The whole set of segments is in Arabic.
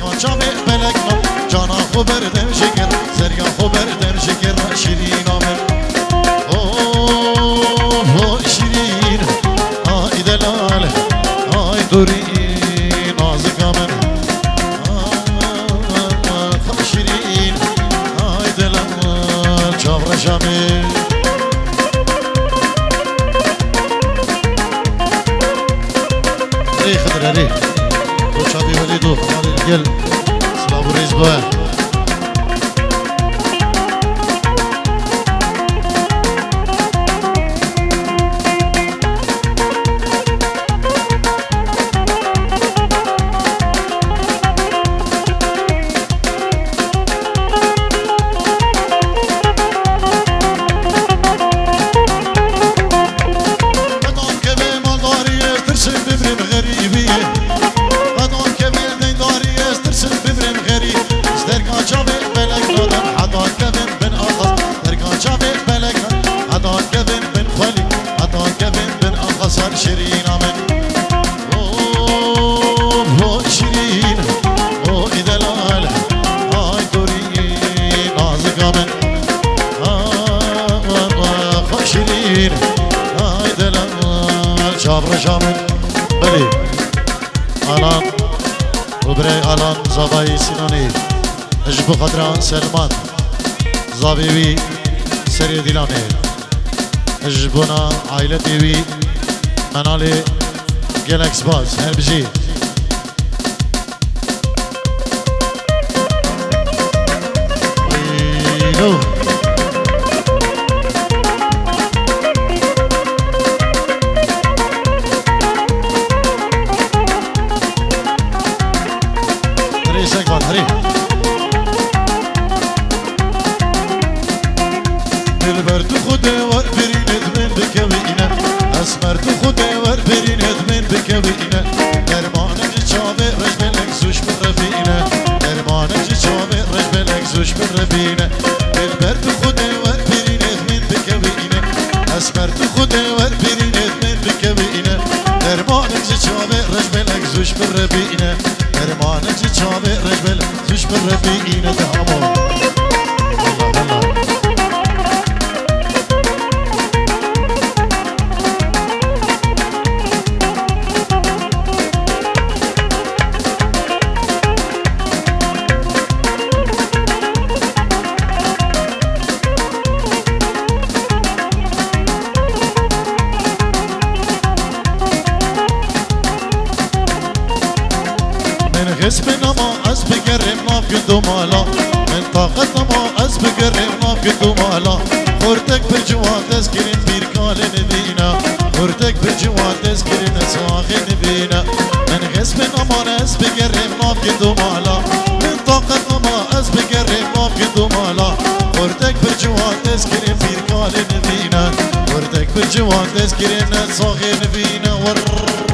درگان چاوی بلک ما جانا خو بردم شکر سرگان خو بردم شکر شیرین آمن اوه شیرین آی دلال آی دوری Lua. رشامن بلی الان وبري الان زاباي سینانی اجبو قدران سلمان زابيوي سري ديلاني اجبونا عائلة ديوي منالي جالكس باز ويلو هري تو خود ور برین ادمن بکوی اینا. اسمر تو خود ور برین ادمن بکوی اینا. درمان چاوه رجب لگزوش بر بینا درمان چاوه رجب لگزش بر اینا. دلبر تو خود ور برین ادمن بکوی اینا. اسمر تو خود ور برین ادمن بکوی اینا. درمان چاوه رجب لگزوش بر بینا درمان چاوه رجب لگزش بر بینا دامو ناف گندو مالا خورتک پر جوان دست گرین پیر کال نبینا. خورتک پر جوان دست گرین سواغ نبینا. من غصب نما از بگرم ناف گندو مالا من طاقت نما از بگرم ناف گندو مالا خورتک پر جوان دست گرین پیر کال نبینا. خورتک پر جوان دست گرین سواغ نبینا. ور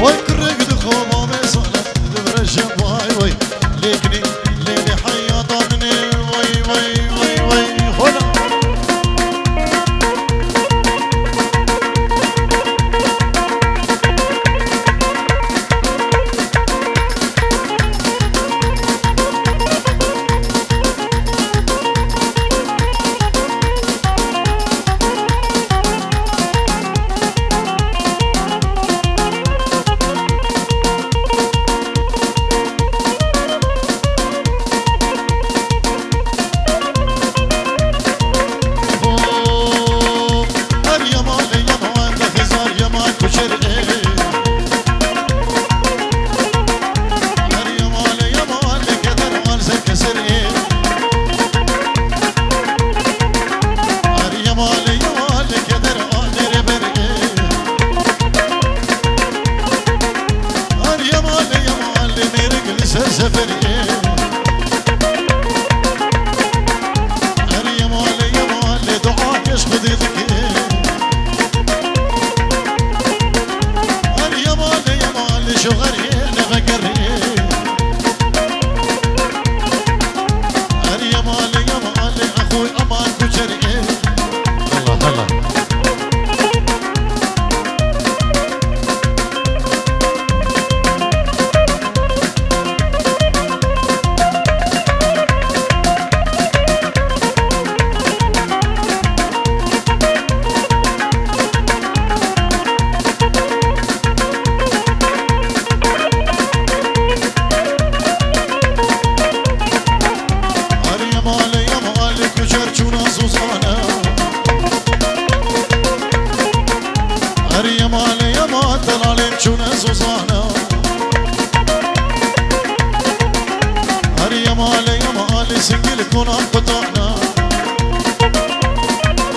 Ой, крик seferken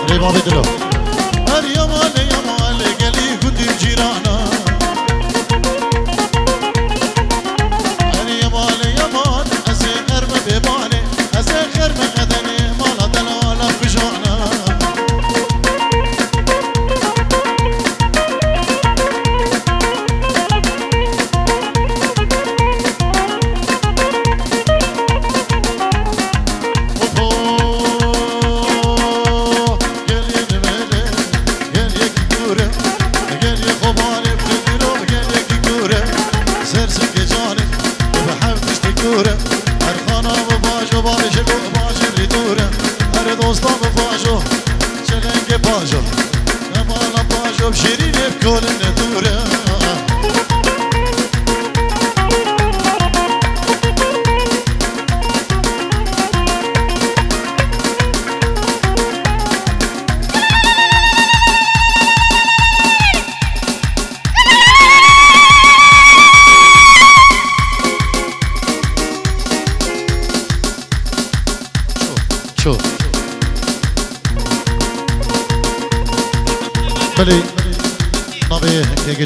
Rebobitelo.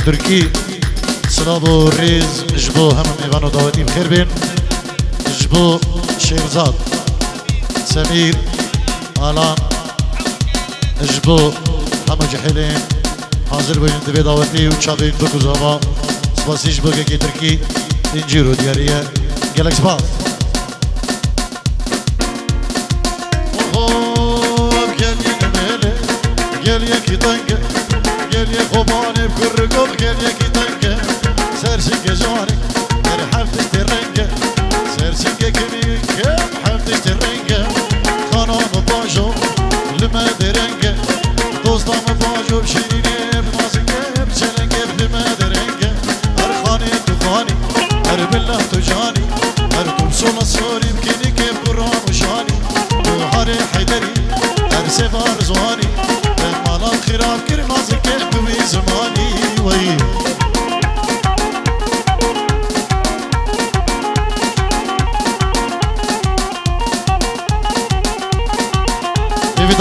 تركي. سلابو ريز. جبو هم ميوانو داوتي بخير بين. جبو شيرزاد. سمير. آلان. جبو هم جحيلين. حاضر بين دبي داوتي وشابين بكو زما سباسي جبو كي تركي. انجيرو ديارية. جالك سباس گل یکی تنگه گل گریه خوبانه بر گل گریه کی تنگه. سرشی که در هر هفته ترنگه سرشی که کنی خانان خانم باجو لمه درنگه دوستم باجو بشینینه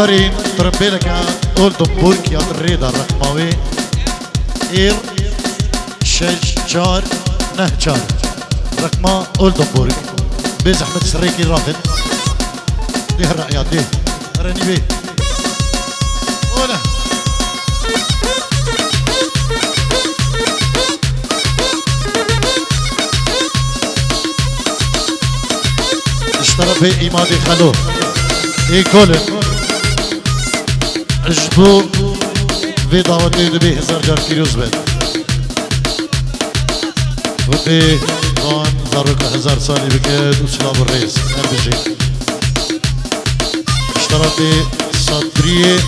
دارين تربيلك قول دمبورك يا الريدة الرقماوي. إير شجار نهجار قول دمبورك بيز أحمد السريكي رافد دي الرأيات دي راني بيه. ولا اشترى في إيمادي خلو إيه كولن اجبو في دعوتي دبي هزار جار كيلوز بيت ودي كان زارك هزار سالي بكاد وسلام الرئيس بجي اشترى صدرية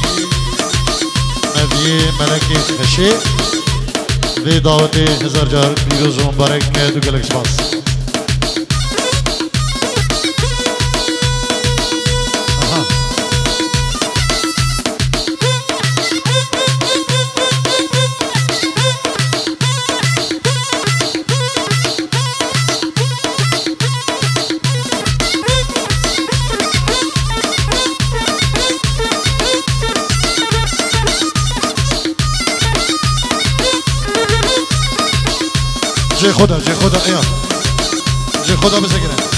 نبي ملكي خشي في دعوتي هزار جار كيلوز مبارك كاد وقالك شباس جي خدا جه خدا ایا جه خدا بسکنه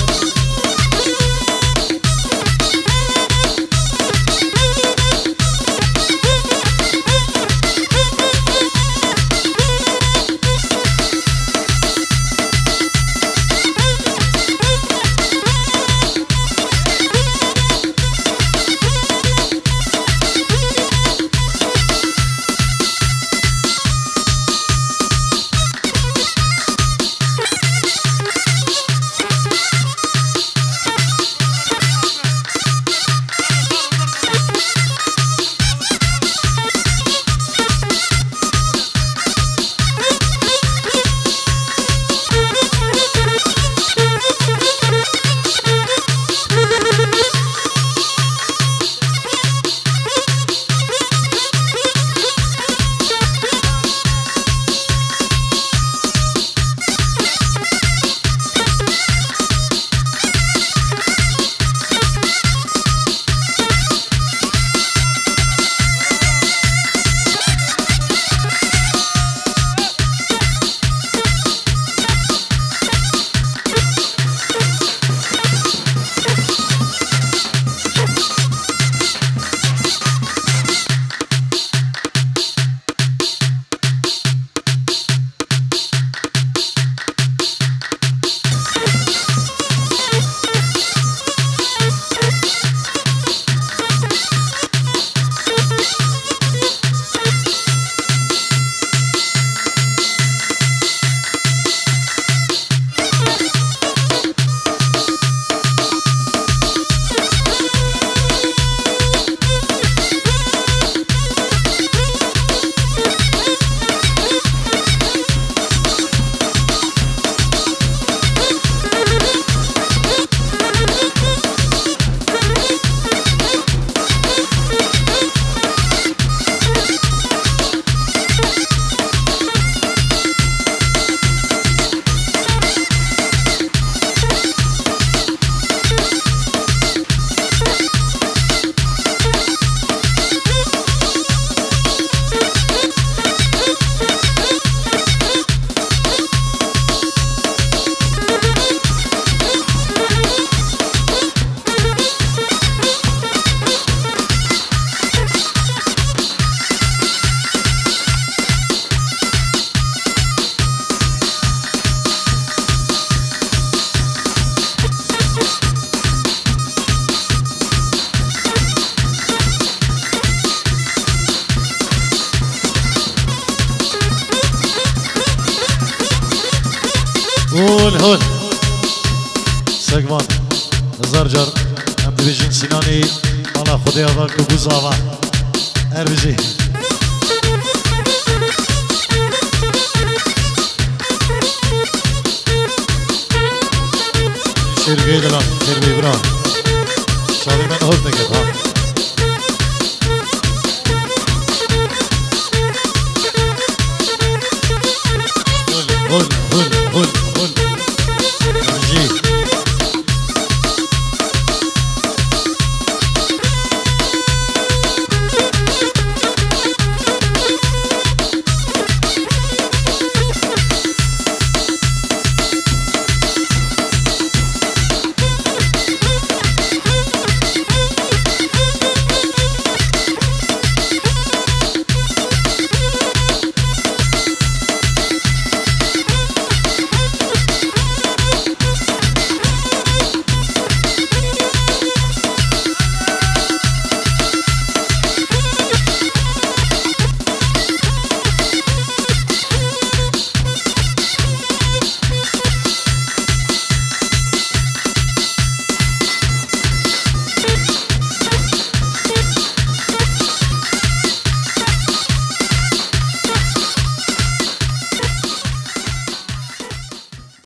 هون هون سگوان هزار جار ام دویجین سینانی حالا خودی آوا کبوز آوا ارویجی شیرگی دلان شیرگی بران شادی من هور نگرد ها هون هون هون